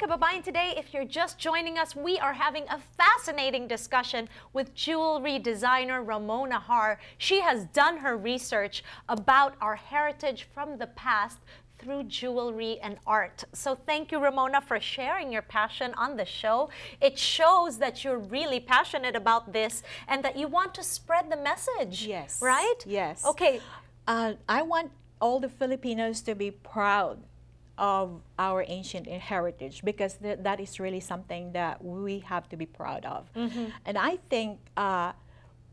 kababayan, today, if you're just joining us, we are having a fascinating discussion with jewelry designer Ramona Haar. She has done her research about our heritage from the past through jewelry and art. So thank you, Ramona, for sharing your passion on the show. It shows that you're really passionate about this and that you want to spread the message. Yes. Right? Yes. Okay. Uh, I want all the Filipinos to be proud of our ancient heritage because th that is really something that we have to be proud of. Mm -hmm. And I think uh,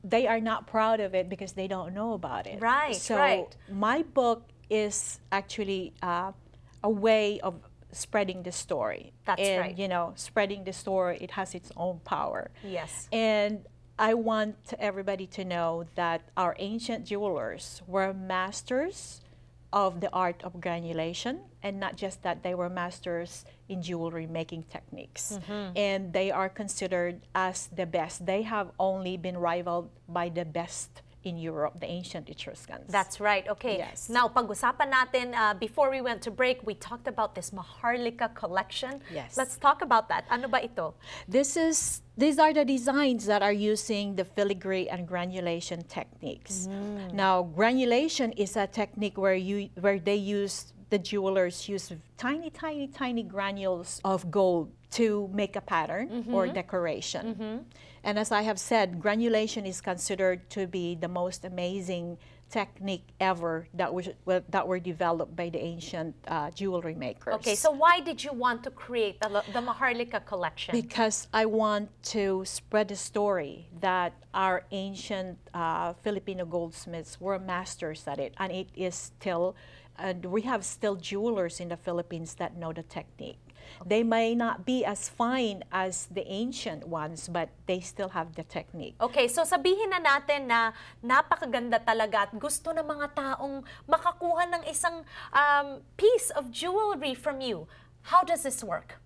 they are not proud of it because they don't know about it. Right, so right. my book is actually uh, a way of spreading the story. That's and, right. you know, spreading the story, it has its own power. Yes. And I want everybody to know that our ancient jewelers were masters of the art of granulation and not just that they were masters in jewelry making techniques mm -hmm. and they are considered as the best they have only been rivaled by the best in Europe, the ancient Etruscans. That's right. Okay. Yes. Now, pag-usapan natin, uh, before we went to break, we talked about this Maharlika collection. Yes. Let's talk about that. Ano ba ito? This is, these are the designs that are using the filigree and granulation techniques. Mm. Now, granulation is a technique where, you, where they use the jewelers use tiny, tiny, tiny granules of gold to make a pattern mm -hmm. or decoration. Mm -hmm. And as I have said, granulation is considered to be the most amazing technique ever that was that were developed by the ancient uh, jewelry makers. Okay, so why did you want to create the, the Maharlika collection? Because I want to spread the story that our ancient uh, Filipino goldsmiths were masters at it, and it is still and we have still jewelers in the Philippines that know the technique. They may not be as fine as the ancient ones, but they still have the technique. Okay, so sabihin na natin na napakaganda talaga at gusto ng mga taong makakuha ng isang um, piece of jewelry from you. How does this work?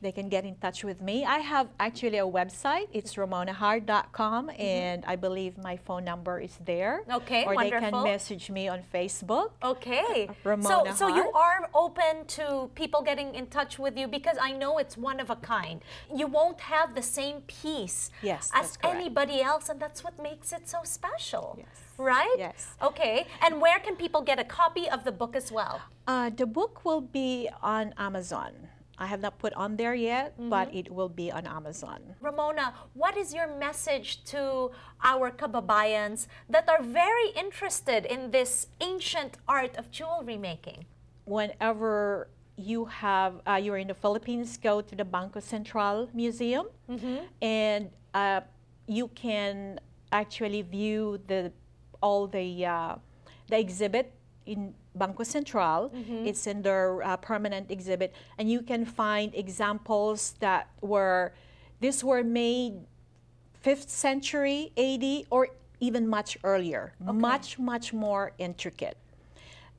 They can get in touch with me. I have actually a website. It's ramonahaar.com, mm -hmm. and I believe my phone number is there. Okay, or wonderful. they can message me on Facebook. Okay. Ramona so, so you are open to people getting in touch with you because I know it's one of a kind. You won't have the same piece yes, as anybody else, and that's what makes it so special. Yes. Right? Yes. Okay. And where can people get a copy of the book as well? Uh, the book will be on Amazon. I have not put on there yet, mm -hmm. but it will be on Amazon. Ramona, what is your message to our kababayans that are very interested in this ancient art of jewelry making? Whenever you have uh, you're in the Philippines, go to the Banco Central Museum, mm -hmm. and uh, you can actually view the all the uh, the exhibit in Banco Central. Mm -hmm. It's in their uh, permanent exhibit. And you can find examples that were, these were made 5th century AD or even much earlier, okay. much, much more intricate.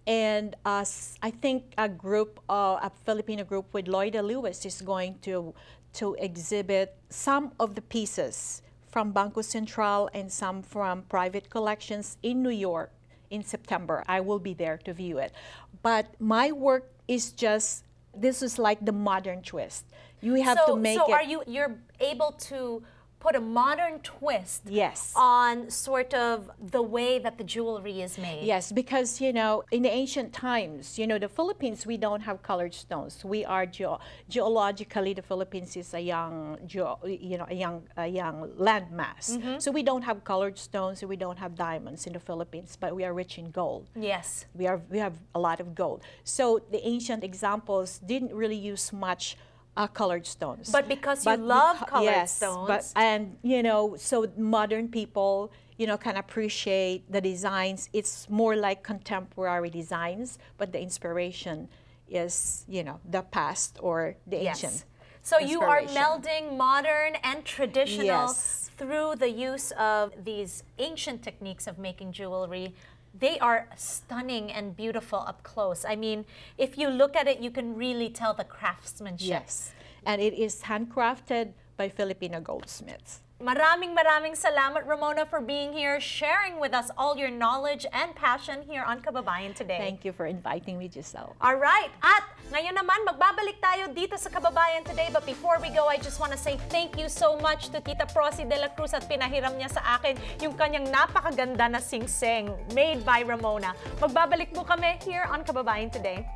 And uh, I think a group, uh, a Filipino group with Loida Lewis is going to, to exhibit some of the pieces from Banco Central and some from private collections in New York in September. I will be there to view it. But my work is just, this is like the modern twist. You have so, to make so it. So are you, you're able to put a modern twist yes. on sort of the way that the jewelry is made. Yes, because you know, in the ancient times, you know, the Philippines we don't have colored stones. We are ge geologically the Philippines is a young, you know, a young, a young landmass. Mm -hmm. So we don't have colored stones. We don't have diamonds in the Philippines, but we are rich in gold. Yes, we are. We have a lot of gold. So the ancient examples didn't really use much uh, colored stones. But because but you love colored yes, stones. But, and, you know, so modern people, you know, can appreciate the designs. It's more like contemporary designs, but the inspiration is, you know, the past or the yes. ancient. So you are melding modern and traditional yes. through the use of these ancient techniques of making jewelry they are stunning and beautiful up close. I mean, if you look at it, you can really tell the craftsmanship. Yes, and it is handcrafted by Filipino goldsmiths. Maraming maraming salamat, Ramona, for being here, sharing with us all your knowledge and passion here on Kababayan Today. Thank you for inviting me, Giselle. All right. At ngayon naman, magbabalik tayo dito sa Kababayan Today. But before we go, I just want to say thank you so much to Tita Prosy de la Cruz at pinahiram niya sa akin yung kanyang napakaganda na singsing made by Ramona. Magbabalik po kami here on Kababayan Today.